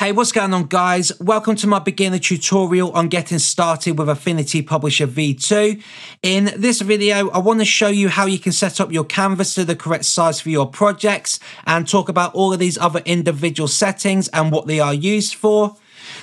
Hey, what's going on guys? Welcome to my beginner tutorial on getting started with Affinity Publisher V2. In this video, I want to show you how you can set up your canvas to the correct size for your projects and talk about all of these other individual settings and what they are used for.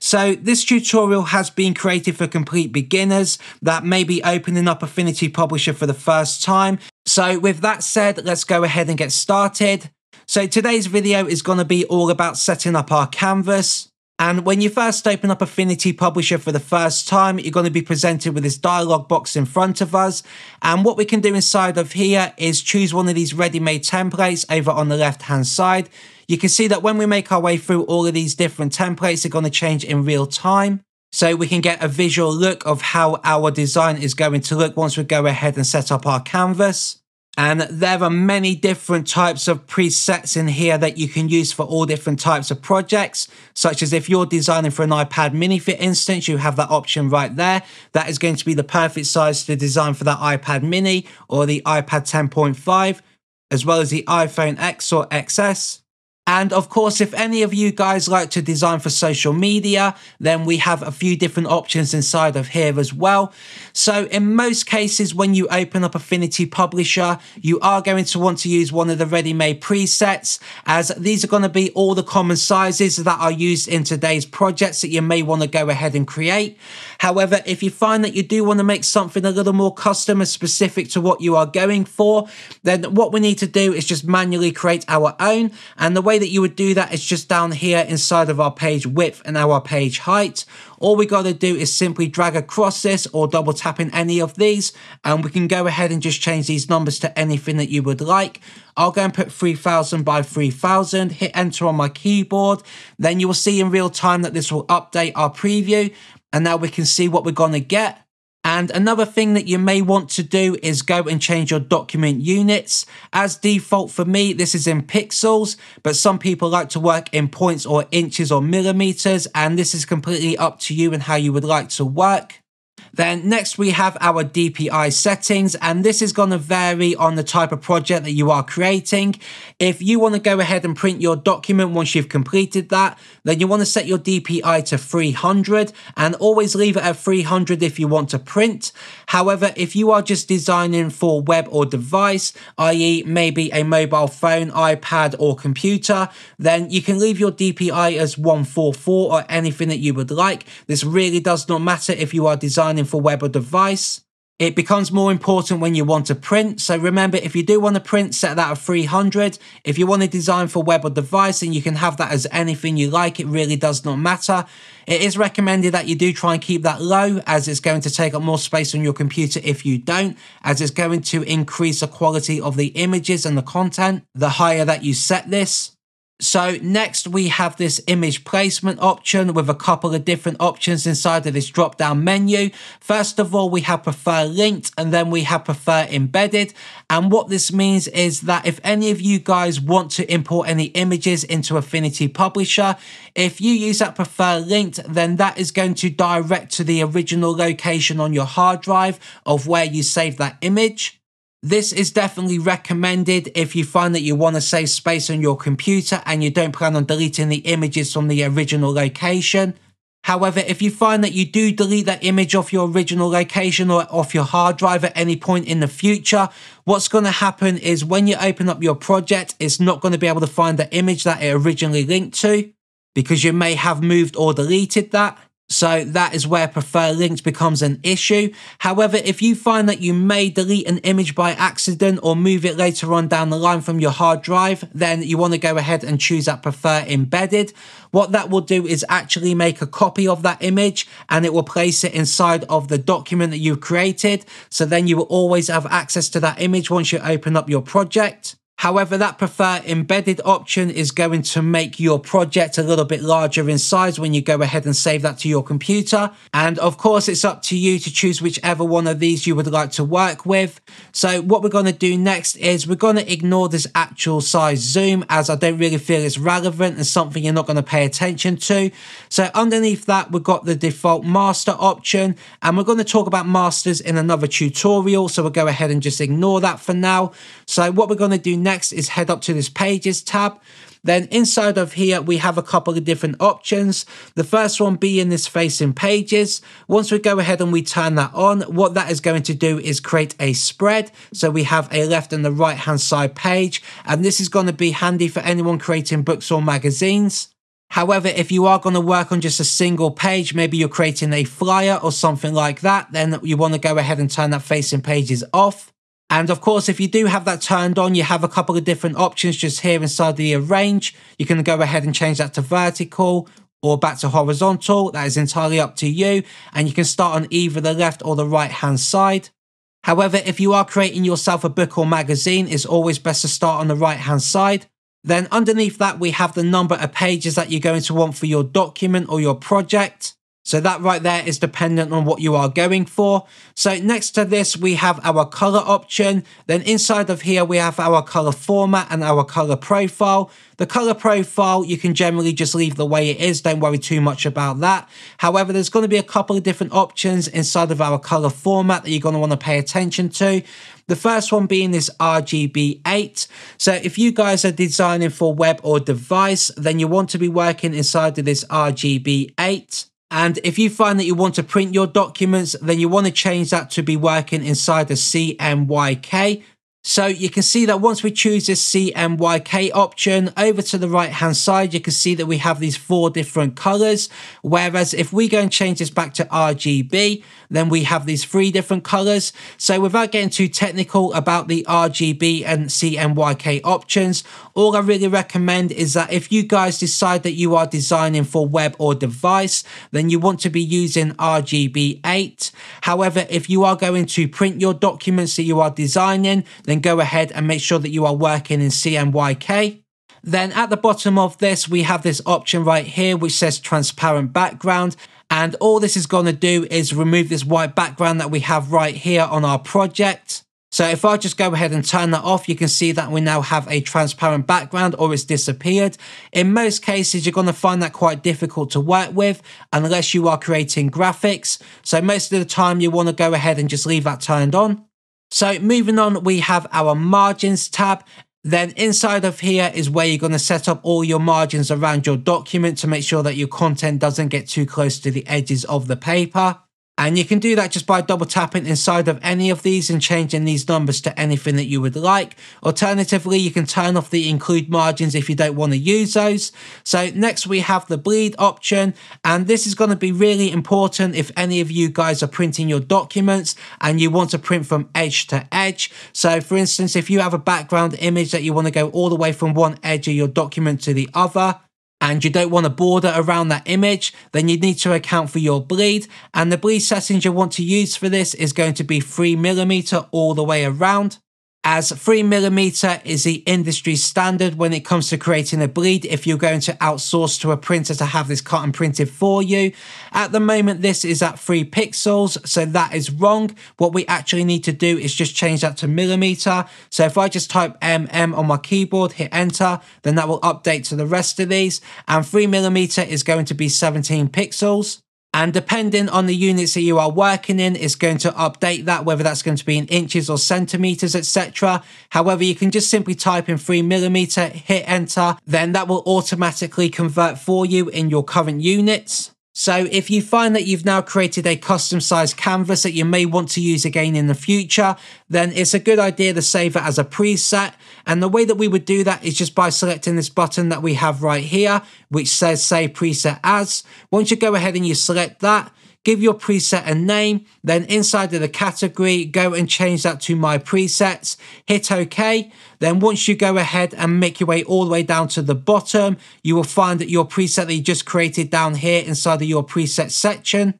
So this tutorial has been created for complete beginners that may be opening up Affinity Publisher for the first time. So with that said, let's go ahead and get started. So today's video is going to be all about setting up our canvas. And when you first open up Affinity Publisher for the first time, you're going to be presented with this dialog box in front of us. And what we can do inside of here is choose one of these ready-made templates over on the left-hand side. You can see that when we make our way through all of these different templates, they're going to change in real time. So we can get a visual look of how our design is going to look once we go ahead and set up our canvas. And there are many different types of presets in here that you can use for all different types of projects, such as if you're designing for an iPad mini, for instance, you have that option right there. That is going to be the perfect size to design for that iPad mini or the iPad 10.5, as well as the iPhone X or XS. And of course, if any of you guys like to design for social media, then we have a few different options inside of here as well. So in most cases, when you open up Affinity Publisher, you are going to want to use one of the ready-made presets as these are going to be all the common sizes that are used in today's projects that you may want to go ahead and create. However, if you find that you do want to make something a little more custom and specific to what you are going for, then what we need to do is just manually create our own. And the way that you would do that is just down here inside of our page width and our page height. All we got to do is simply drag across this or double tap in any of these and we can go ahead and just change these numbers to anything that you would like. I'll go and put 3000 by 3000, hit enter on my keyboard. Then you will see in real time that this will update our preview and now we can see what we're going to get. And another thing that you may want to do is go and change your document units. As default for me, this is in pixels, but some people like to work in points or inches or millimeters, and this is completely up to you and how you would like to work. Then next we have our DPI settings and this is going to vary on the type of project that you are creating. If you want to go ahead and print your document once you've completed that, then you want to set your DPI to 300 and always leave it at 300 if you want to print. However, if you are just designing for web or device, i.e. maybe a mobile phone, iPad or computer, then you can leave your DPI as 144 or anything that you would like. This really does not matter if you are designing for web or device. It becomes more important when you want to print. So remember, if you do want to print, set that at 300. If you want to design for web or device, then you can have that as anything you like. It really does not matter. It is recommended that you do try and keep that low as it's going to take up more space on your computer if you don't, as it's going to increase the quality of the images and the content the higher that you set this. So next we have this image placement option with a couple of different options inside of this drop down menu. First of all, we have prefer linked and then we have prefer embedded. And what this means is that if any of you guys want to import any images into Affinity Publisher, if you use that prefer linked, then that is going to direct to the original location on your hard drive of where you save that image. This is definitely recommended if you find that you want to save space on your computer and you don't plan on deleting the images from the original location. However, if you find that you do delete that image off your original location or off your hard drive at any point in the future, what's going to happen is when you open up your project, it's not going to be able to find the image that it originally linked to because you may have moved or deleted that. So that is where prefer linked becomes an issue. However, if you find that you may delete an image by accident or move it later on down the line from your hard drive, then you want to go ahead and choose that prefer embedded. What that will do is actually make a copy of that image and it will place it inside of the document that you've created. So then you will always have access to that image once you open up your project. However, that prefer embedded option is going to make your project a little bit larger in size when you go ahead and save that to your computer. And of course, it's up to you to choose whichever one of these you would like to work with. So what we're going to do next is we're going to ignore this actual size zoom as I don't really feel it's relevant and something you're not going to pay attention to. So underneath that, we've got the default master option and we're going to talk about masters in another tutorial. So we'll go ahead and just ignore that for now. So what we're going to do next is head up to this pages tab. Then inside of here, we have a couple of different options. The first one being this facing pages. Once we go ahead and we turn that on, what that is going to do is create a spread. So we have a left and the right hand side page. And this is going to be handy for anyone creating books or magazines. However, if you are going to work on just a single page, maybe you're creating a flyer or something like that, then you want to go ahead and turn that facing pages off. And of course, if you do have that turned on, you have a couple of different options just here inside the arrange. You can go ahead and change that to vertical or back to horizontal. That is entirely up to you. And you can start on either the left or the right hand side. However, if you are creating yourself a book or magazine, it's always best to start on the right hand side. Then underneath that, we have the number of pages that you're going to want for your document or your project. So that right there is dependent on what you are going for. So next to this, we have our color option. Then inside of here, we have our color format and our color profile. The color profile, you can generally just leave the way it is. Don't worry too much about that. However, there's going to be a couple of different options inside of our color format that you're going to want to pay attention to. The first one being this RGB8. So if you guys are designing for web or device, then you want to be working inside of this RGB8. And if you find that you want to print your documents, then you want to change that to be working inside the CMYK. So you can see that once we choose this CMYK option over to the right hand side, you can see that we have these four different colors. Whereas if we go and change this back to RGB, then we have these three different colors. So without getting too technical about the RGB and CMYK options, all I really recommend is that if you guys decide that you are designing for web or device, then you want to be using RGB8. However, if you are going to print your documents that you are designing, then go ahead and make sure that you are working in CMYK. Then at the bottom of this, we have this option right here, which says transparent background. And all this is going to do is remove this white background that we have right here on our project. So if I just go ahead and turn that off, you can see that we now have a transparent background or it's disappeared. In most cases, you're going to find that quite difficult to work with unless you are creating graphics. So most of the time you want to go ahead and just leave that turned on. So moving on, we have our margins tab then inside of here is where you're going to set up all your margins around your document to make sure that your content doesn't get too close to the edges of the paper. And you can do that just by double tapping inside of any of these and changing these numbers to anything that you would like. Alternatively, you can turn off the include margins if you don't want to use those. So next we have the bleed option. And this is going to be really important if any of you guys are printing your documents and you want to print from edge to edge. So for instance, if you have a background image that you want to go all the way from one edge of your document to the other, and you don't want a border around that image, then you need to account for your bleed. And the bleed settings you want to use for this is going to be 3mm all the way around as 3mm is the industry standard when it comes to creating a bleed if you're going to outsource to a printer to have this cut and printed for you. At the moment, this is at 3 pixels, so that is wrong. What we actually need to do is just change that to millimeter. So if I just type MM on my keyboard, hit enter, then that will update to the rest of these. And 3mm is going to be 17 pixels. And depending on the units that you are working in, it's going to update that, whether that's going to be in inches or centimeters, etc. However, you can just simply type in 3 millimeter, hit enter, then that will automatically convert for you in your current units. So if you find that you've now created a custom sized canvas that you may want to use again in the future, then it's a good idea to save it as a preset. And the way that we would do that is just by selecting this button that we have right here, which says save preset as. Once you go ahead and you select that, give your preset a name, then inside of the category, go and change that to my presets, hit OK. Then once you go ahead and make your way all the way down to the bottom, you will find that your preset that you just created down here inside of your preset section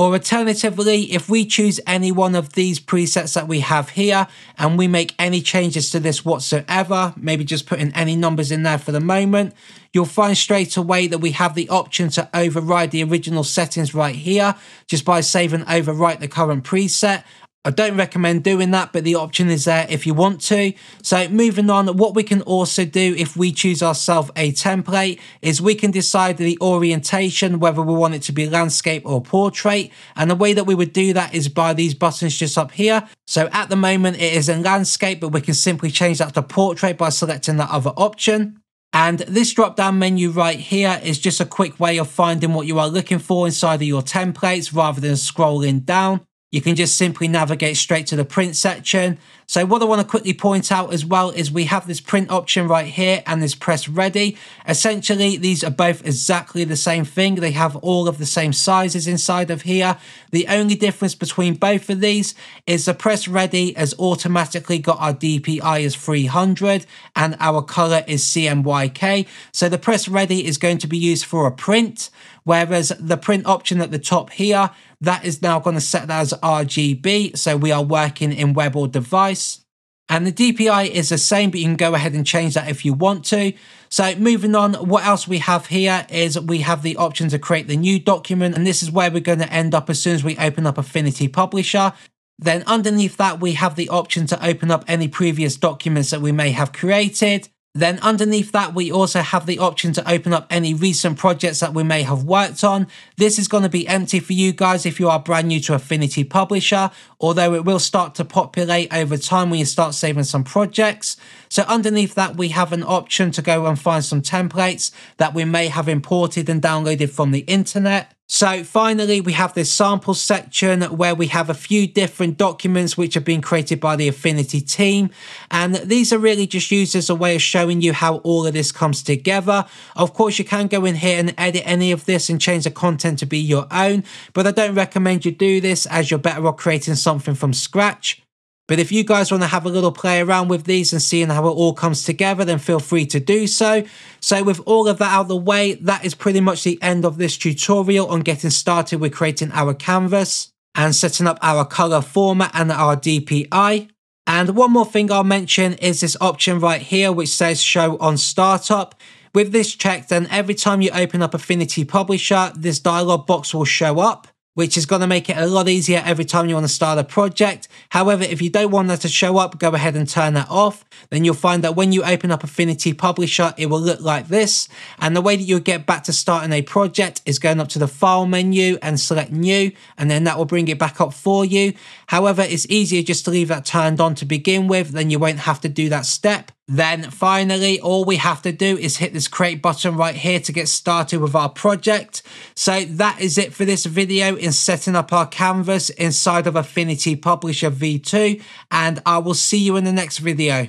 or alternatively, if we choose any one of these presets that we have here and we make any changes to this whatsoever, maybe just putting any numbers in there for the moment, you'll find straight away that we have the option to override the original settings right here just by saving overwrite the current preset I don't recommend doing that, but the option is there if you want to. So moving on, what we can also do if we choose ourselves a template is we can decide the orientation, whether we want it to be landscape or portrait. And the way that we would do that is by these buttons just up here. So at the moment it is in landscape, but we can simply change that to portrait by selecting that other option. And this drop down menu right here is just a quick way of finding what you are looking for inside of your templates rather than scrolling down you can just simply navigate straight to the print section. So what I want to quickly point out as well is we have this print option right here and this press ready. Essentially, these are both exactly the same thing. They have all of the same sizes inside of here. The only difference between both of these is the press ready has automatically got our DPI as 300 and our color is CMYK. So the press ready is going to be used for a print, whereas the print option at the top here that is now going to set that as RGB. So we are working in web or device. And the DPI is the same, but you can go ahead and change that if you want to. So moving on, what else we have here is we have the option to create the new document. And this is where we're going to end up as soon as we open up Affinity Publisher. Then underneath that, we have the option to open up any previous documents that we may have created. Then underneath that, we also have the option to open up any recent projects that we may have worked on. This is going to be empty for you guys if you are brand new to Affinity Publisher, although it will start to populate over time when you start saving some projects. So underneath that, we have an option to go and find some templates that we may have imported and downloaded from the internet. So finally, we have this sample section where we have a few different documents which have been created by the Affinity team. And these are really just used as a way of showing you how all of this comes together. Of course, you can go in here and edit any of this and change the content to be your own, but I don't recommend you do this as you're better off creating something from scratch. But if you guys want to have a little play around with these and seeing how it all comes together, then feel free to do so. So with all of that out of the way, that is pretty much the end of this tutorial on getting started with creating our canvas and setting up our color format and our DPI. And one more thing I'll mention is this option right here, which says show on startup. With this checked, then every time you open up Affinity Publisher, this dialog box will show up which is going to make it a lot easier every time you want to start a project. However, if you don't want that to show up, go ahead and turn that off. Then you'll find that when you open up Affinity Publisher, it will look like this. And the way that you'll get back to starting a project is going up to the File menu and select New, and then that will bring it back up for you. However, it's easier just to leave that turned on to begin with, then you won't have to do that step. Then finally, all we have to do is hit this create button right here to get started with our project. So that is it for this video in setting up our canvas inside of Affinity Publisher V2 and I will see you in the next video.